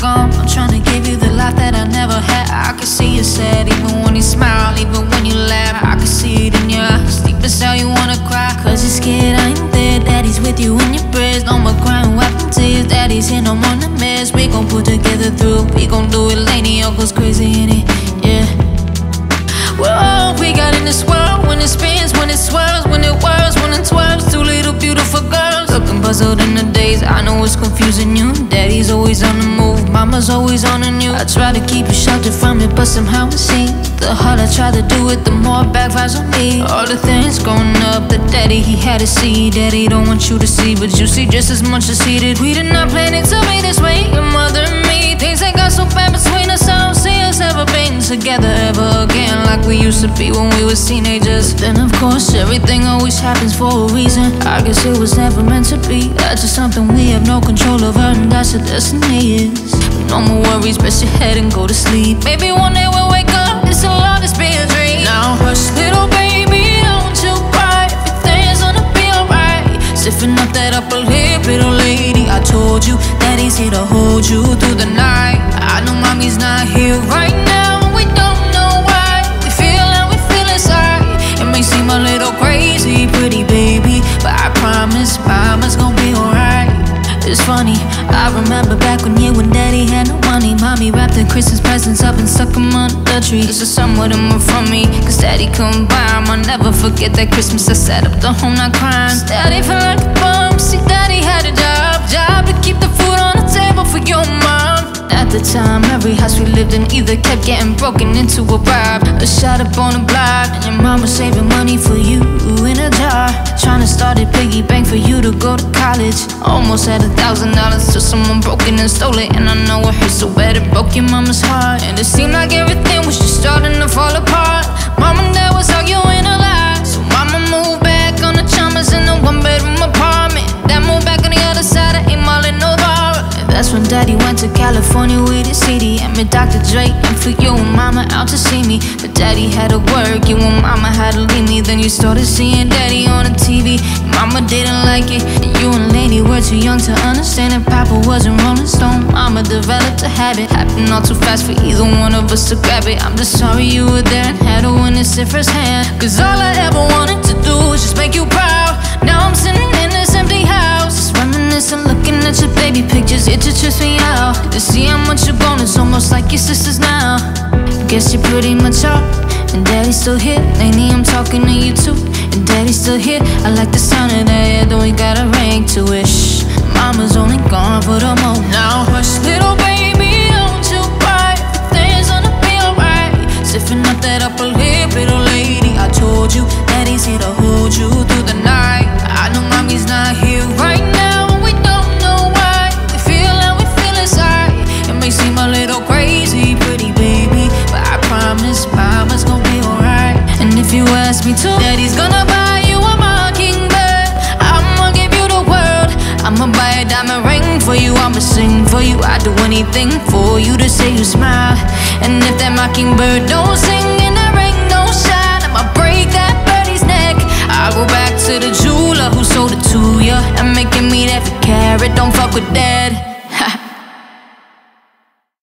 gone. I'm trying to give you the life that I never had. I can see you sad, even when you smile, even when you laugh. I can see it in your eyes, deep inside you wanna cry. Cause you're scared I ain't there. Daddy's with you in your prayers. No more crying, wiping tears. Daddy's here, no more nightmares. We gon' put together through. We gon' do it, Lainie. Uncle's crazy in it, yeah. We're all we got in this world. When it spins, when it swirls, when it whirls, when it twirls. Two little beautiful girls. Looking puzzled in the days. I know it's confusing you. Daddy's always on the move. Mama's always on the news. I try to keep you sheltered from it, but somehow it seems the harder I try to do it, the more it backfires on me. All the things growing up, that daddy he had to see. Daddy don't want you to see, but you see just as much as he did. We did not plan it to be this way. Your mother and me, things that got so bad between us. I don't see us ever being together we used to be when we was teenagers. Then of course everything always happens for a reason. I guess it was never meant to be. That's just something we have no control over, and that's what destiny is. No more worries, rest your head and go to sleep. Maybe one day we'll wake up. This will all just be a dream. Now hush, little baby, don't you cry. Everything's gonna be alright. Stiffen up that upper lip, little lady. I told you that he's here to hold you through the night. I know mommy's not here right now. Promise mama's gonna be alright. It's funny, I remember back when you and daddy had no money. Mommy wrapped the Christmas presents up and stuck them under the tree. Is somewhat of more from me, cause daddy couldn't buy 'em. I'll never forget that Christmas I sat up the home not crying. Daddy felt like the time, every house we lived in either kept getting broken into a rob, A shot up on the block. And your mom was saving money for you in a jar, trying to start a piggy bank for you to go to college. Almost had a thousand dollars till someone broke in and stole it. And I know it hurt so bad it broke your mama's heart. And it seemed like everything was just starting that's when daddy went to California with his CD. And met Dr. Dre and flew you and mama out to see me. But daddy had to work, you and mama had to leave me. Then you started seeing daddy on the TV. Mama didn't like it, and you and Lainie were too young to understand that Papa wasn't Rolling Stone. Mama developed a habit, happened all too fast for either one of us to grab it. I'm just sorry you were there and had to witness it firsthand. Cause all I ever wanted baby pictures. It just trips me out to see how much you've grown. It's almost like your sisters now. Guess you're pretty up, and daddy's still here. Lainie, I'm talking to you too, and daddy's still here. I like the sound of that, though we got a ring to. Shh, Mama's only gone for the moment. For you. I'd do anything for you to say you smile. And if that mockingbird don't sing and that ring don't shine, I'ma break that birdie's neck. I'll go back to the jeweler who sold it to ya and make it meet every carat. Don't fuck with that.